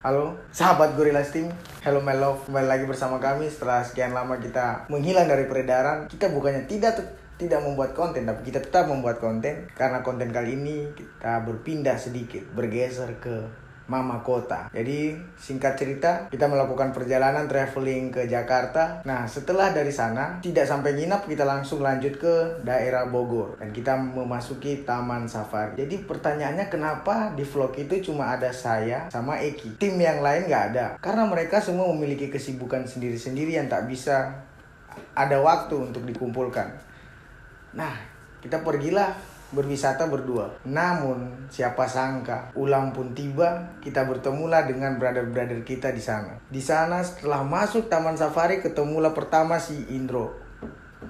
Halo, sahabat Gorilla Steam. Hello my love, kembali lagi bersama kami setelah sekian lama kita menghilang dari peredaran. Kita bukannya tidak tidak membuat konten, tapi kita tetap membuat konten karena konten kali ini kita berpindah sedikit, bergeser ke mama kota. Jadi singkat cerita kita melakukan perjalanan traveling ke Jakarta. Nah setelah dari sana tidak sampai nginap kita langsung lanjut ke daerah Bogor dan kita memasuki Taman Safari. Jadi pertanyaannya kenapa di vlog itu cuma ada saya sama Eki. Tim yang lain nggak ada karena mereka semua memiliki kesibukan sendiri-sendiri yang tak bisa ada waktu untuk dikumpulkan. Nah kita pergilah berwisata berdua. Namun, siapa sangka ulang pun tiba, kita bertemulah dengan brother-brother kita di sana. Di sana setelah masuk Taman Safari ketemulah pertama si Indro.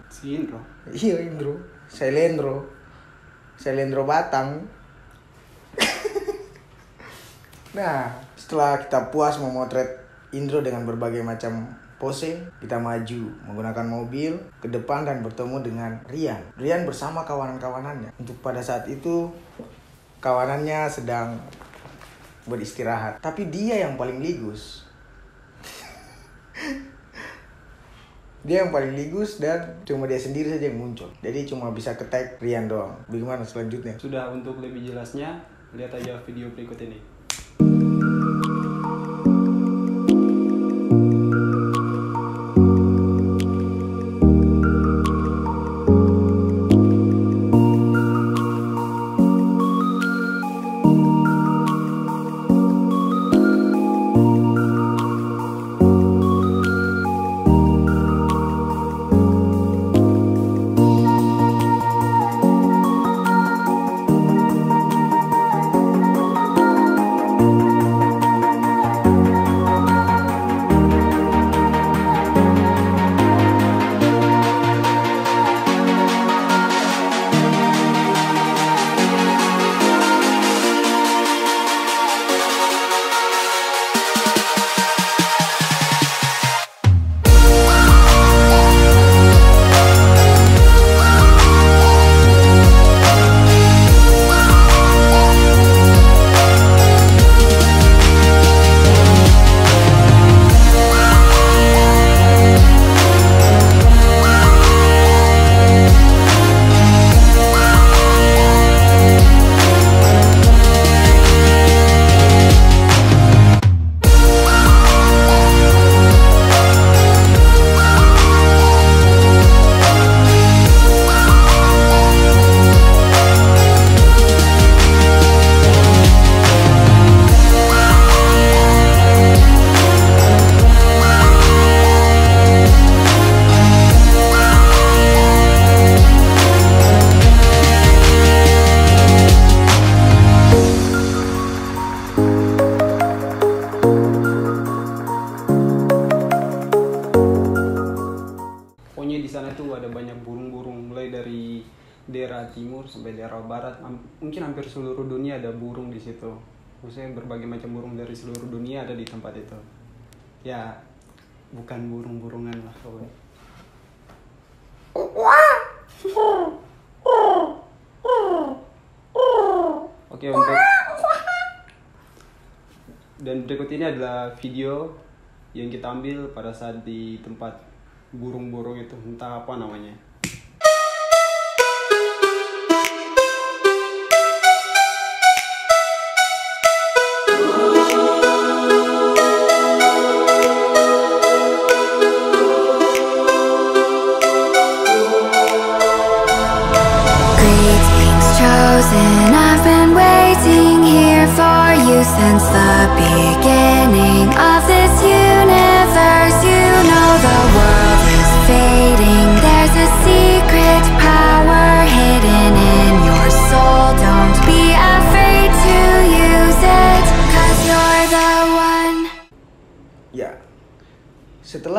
Si Indro? Iya Indro, Selendro. Selendro Batang. nah, setelah kita puas memotret Indro dengan berbagai macam pose, kita maju menggunakan mobil ke depan dan bertemu dengan Rian. Rian bersama kawanan-kawanannya. Untuk pada saat itu kawanannya sedang beristirahat, tapi dia yang paling ligus. dia yang paling ligus dan cuma dia sendiri saja yang muncul. Jadi cuma bisa ke tag Rian doang. Bagaimana selanjutnya? Sudah untuk lebih jelasnya, lihat aja video berikut ini. Daerah timur sampai daerah barat. Mungkin hampir seluruh dunia ada burung di situ. Maksudnya berbagai macam burung dari seluruh dunia ada di tempat itu. Ya, bukan burung-burungan lah pokoknya. Oke untuk dan berikut ini adalah video yang kita ambil pada saat di tempat burung-burung itu entah apa namanya.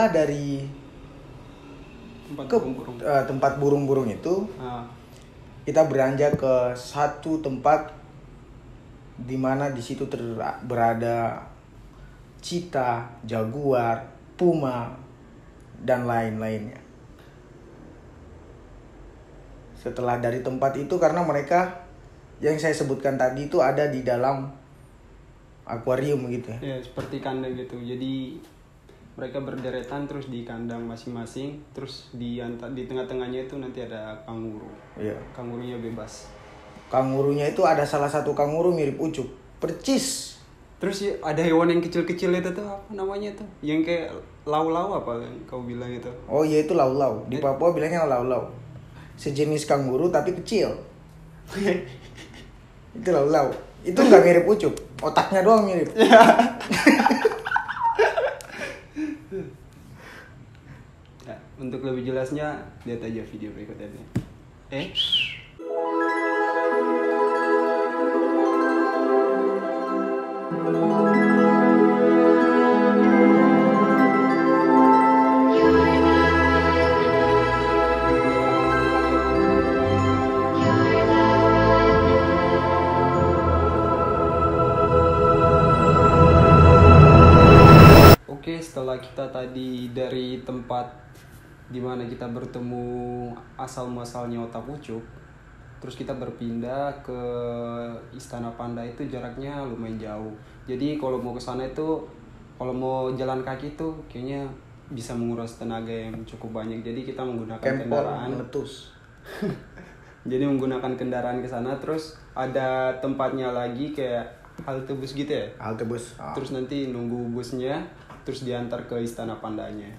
Dari Tempat ke burung-burung. eh, tempat burung-burung itu Ah, kita beranjak ke satu tempat di mana di situ ter- berada cita, jaguar, puma, dan lain-lainnya. Setelah dari tempat itu karena mereka yang saya sebutkan tadi itu ada di dalam akuarium gitu ya Ya seperti kandang gitu. Jadi mereka berderetan terus di kandang masing-masing. Terus di di tengah-tengahnya itu nanti ada kanguru. iya Kangurunya bebas. kangurunya itu ada salah satu kanguru mirip ucup percis Terus ya, ada hewan yang kecil-kecil itu tuh apa namanya tuh? Yang kayak lau-lau apa yang kau bilang itu? oh iya itu lau-lau di Papua bilangnya lau-lau sejenis kanguru tapi kecil itu lau-lau itu nggak mirip ucup otaknya doang mirip Ya, untuk lebih jelasnya lihat aja video berikutnya. Eh? Oke, setelah kita tadi dari tempat di mana kita bertemu asal muasalnya otak ucuk, terus kita berpindah ke Istana Panda itu jaraknya lumayan jauh. Jadi kalau mau ke sana itu, kalau mau jalan kaki itu kayaknya bisa menguras tenaga yang cukup banyak. Jadi kita menggunakan kempor kendaraan. meletus Jadi menggunakan kendaraan ke sana, terus ada tempatnya lagi kayak halte bus gitu ya. halte bus Ah. Terus nanti nunggu busnya, terus diantar ke istana pandanya.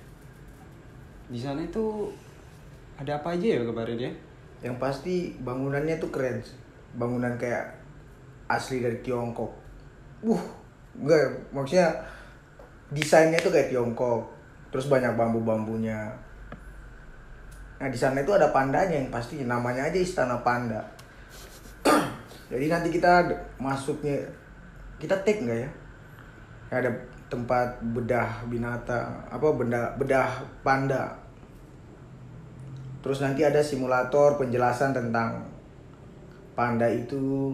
Di sana itu ada apa aja ya kemarin ya? yang pasti bangunannya tuh keren bangunan kayak asli dari Tiongkok. Uh enggak maksudnya desainnya tuh kayak Tiongkok. Terus banyak bambu-bambunya. Nah di sana itu ada pandanya yang pasti namanya aja Istana Panda. Jadi nanti kita masuknya kita take nggak ya? Ada tempat bedah binatang apa benda bedah panda Terus nanti ada simulator penjelasan tentang panda itu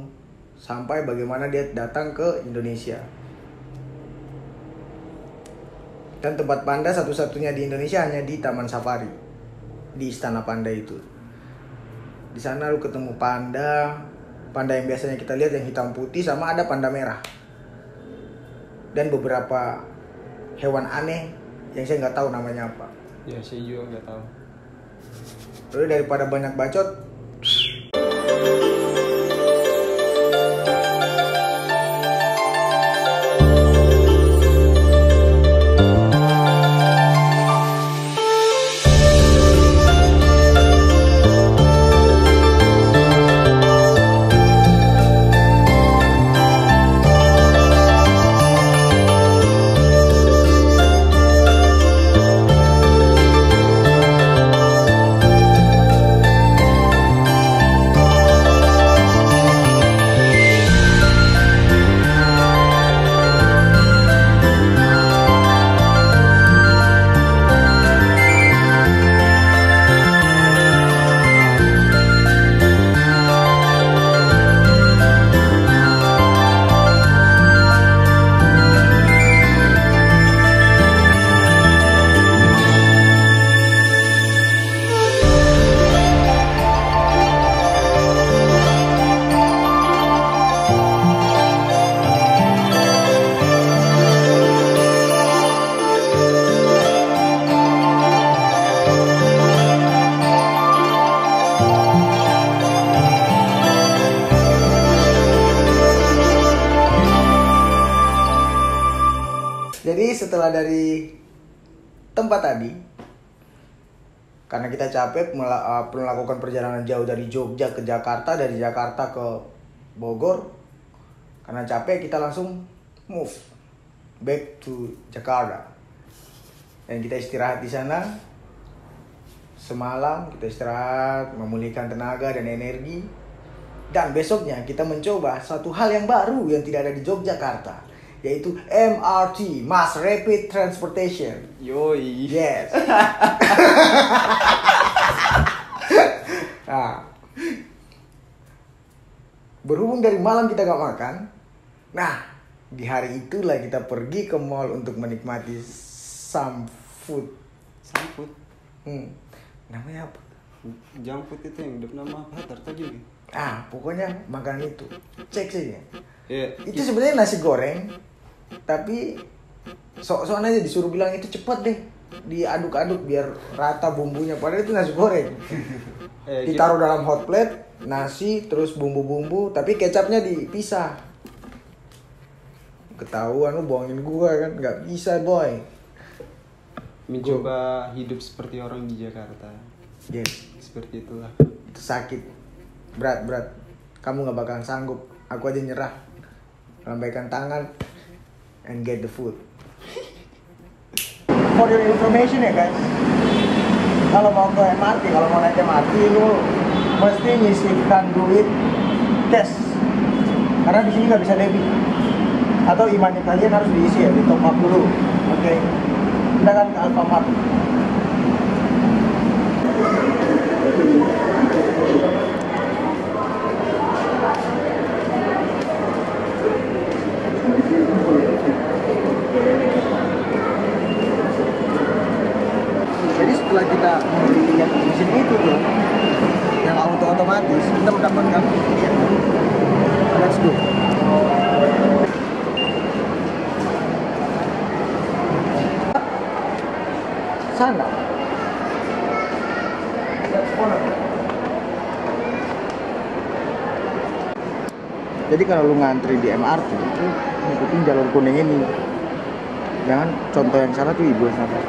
sampai bagaimana dia datang ke Indonesia. Dan tempat panda satu-satunya di Indonesia hanya di Taman Safari. Di Istana Panda itu. Di sana lu ketemu panda, panda yang biasanya kita lihat yang hitam putih sama ada panda merah. Dan beberapa hewan aneh yang saya nggak tahu namanya apa. Ya saya juga nggak tahu. Lalu daripada banyak bacot, setelah dari tempat tadi, karena kita capek uh, melakukan perjalanan jauh dari Jogja ke Jakarta, dari Jakarta ke Bogor, karena capek kita langsung move back to Jakarta. Dan kita istirahat di sana semalam, kita istirahat, memulihkan tenaga dan energi. Dan besoknya kita mencoba satu hal yang baru yang tidak ada di Yogyakarta, yaitu MRT, Mass Rapid Transportation. Yoi. Yes. nah, berhubung dari malam kita gak makan, nah di hari itulah kita pergi ke mall untuk menikmati some food. Sangkut. Hmm, namanya apa? Junk food itu yang udah nama apa? Tarta juga. Ah, pokoknya makanan itu. Cek saja. Iya. Itu sebenarnya nasi goreng, tapi sok-sokan aja disuruh bilang itu cepet deh diaduk-aduk biar rata bumbunya. Padahal itu nasi goreng. Eh, ditaruh dalam hot plate nasi terus bumbu-bumbu tapi kecapnya dipisah. Ketahuan lu bohongin gua kan? Nggak bisa boy. Mencoba hidup seperti orang di Jakarta. yes. Seperti itulah. itu sakit. Berat berat. Kamu nggak bakalan sanggup. Aku aja nyerah lambaikan tangan and get the food. For your information ya guys. Kalau mau ke MRT kalau mau naik MRT lu mesti nyisihkan duit cash. Karena di sini nggak bisa debit. Atau imannya kalian harus diisi ya di top up dulu oke? Kita kan ke Alfamart Jadi setelah kita membeli yang mesin itu tuh, yang auto otomatis, kita mendapatkan ya. Let's go. Sana. Jadi kalau lu ngantri di MRT itu ngikutin jalur kuning ini. Jangan contoh yang salah tuh ibu yang salah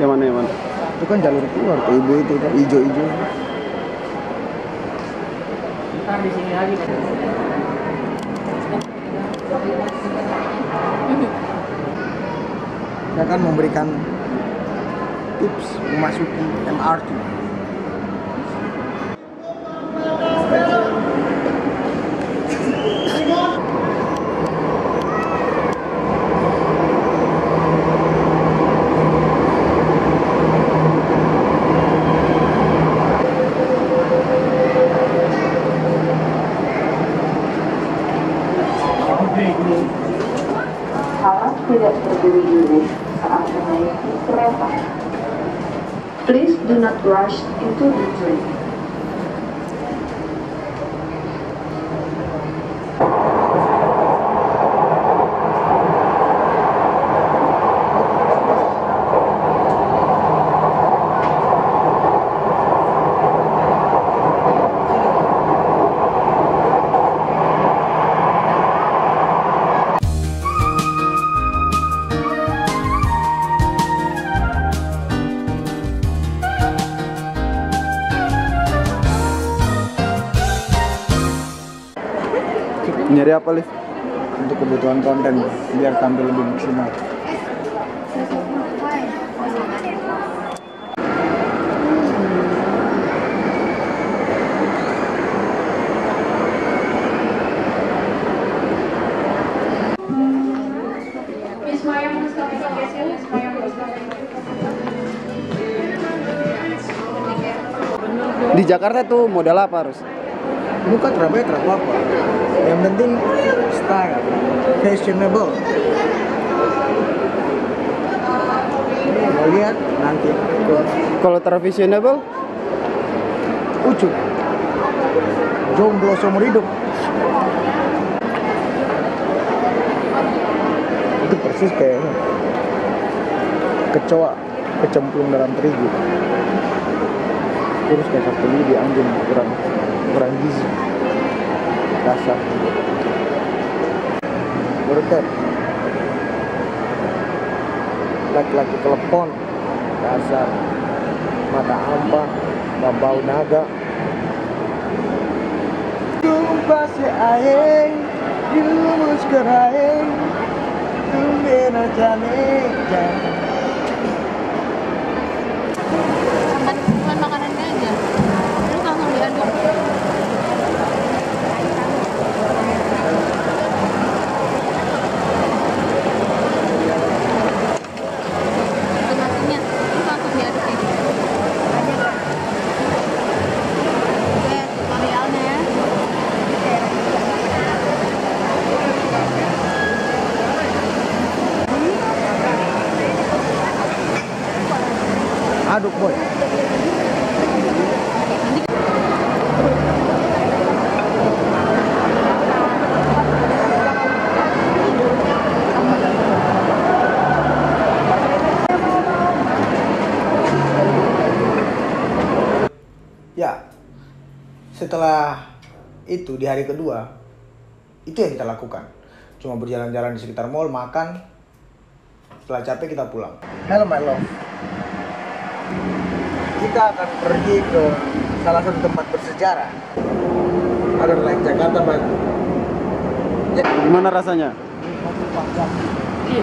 Yang mana yang mana? itu kan jalur keluar tuh ibu itu tuh hijau-hijau saya akan memberikan tips memasuki MRT Please do not rush into the train. Nyari apa, Liv? untuk kebutuhan konten biar tampil lebih maksimal Di Jakarta tuh modal apa harus? Bukan terapnya terap apa? Yang penting style. Fashionable. Mau lihat nanti. Kalau tradisional ucup jomblo seumur hidup. Itu persis kayak kecoa kecemplung dalam terigu. Terus kayak satu di anjing kurang kurang gizi. Kasar berkat laki-laki telepon kasar mata ampa bau naga. Jumpa si aing Jumus keraing Tumben jane jane aduk boy. Ya setelah itu di hari kedua itu yang kita lakukan. Cuma berjalan-jalan di sekitar mall makan setelah capek kita pulang. Hello my love kita akan pergi ke salah satu tempat bersejarah ada like Jakarta Batu Gimana rasanya? Iya.